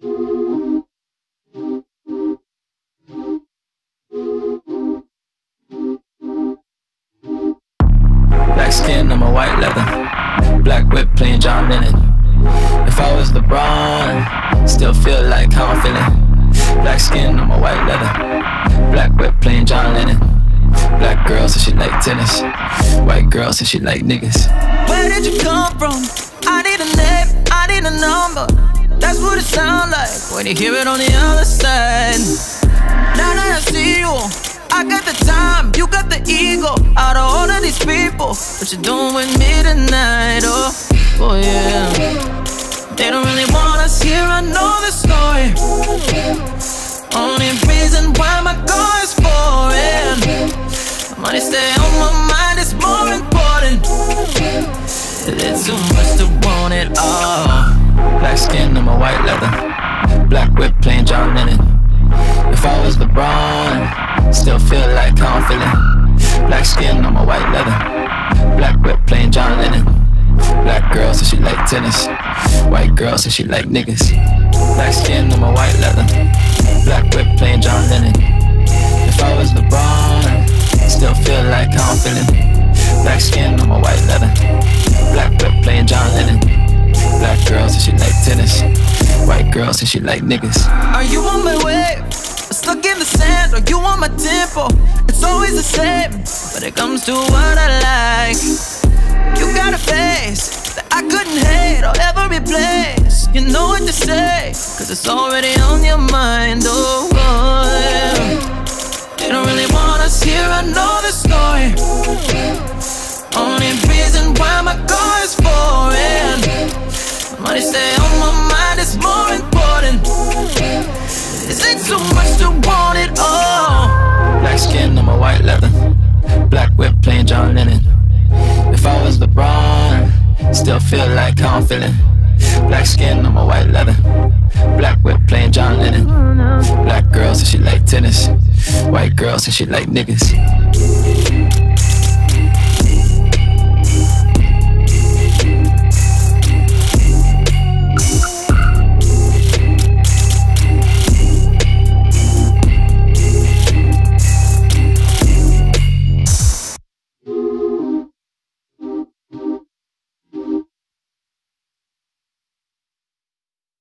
Black skin, I'm a white leather. Black whip playing John Lennon. If I was LeBron, still feel like how I'm feeling. Black skin, I'm a white leather. Black whip playing John Lennon. Black girl says she like tennis. White girl says she like niggas. Where did you come from? I need a name, I need a number. That's what it sounds like when you hear it on the other side. Now that I see you, I got the time, you got the ego. Out of all of these people, what you doing with me tonight? Oh, oh yeah. They don't really want us here, I know the story. Only reason why my car is foreign. Money stay on my mind, it's more important. It's too much to want it all. Black skin, I'm a white leather. Black whip playing John Lennon. If I was LeBron, still feel like how I'm feeling. Black skin, I'm a white leather. Black whip playing John Lennon. Black girl says she like tennis. White girl says she like niggas. Black skin, I'm a white leather. Black whip playing John Lennon. If I was LeBron, still feel like how I'm feeling. Black skin, I'm a white leather. Black whip playing John Lennon. White girl says she like niggas. Are you on my wave? Stuck in the sand, or you on my tempo? It's always the same but it comes to what I like. You got a face that I couldn't hate or ever replace. You know what to say, cause it's already on your mind. Oh, oh. They don't really want us here, I know the story. Only reason why my car is foreign. Money stay on my it's more important. Is it too much to want it all? Black skin, on my white leather. Black whip playing John Lennon. If I was LeBron, still feel like how I'm feeling. Black skin, on my white leather. Black whip playing John Lennon. Black girls says she like tennis. White girls says she like niggas.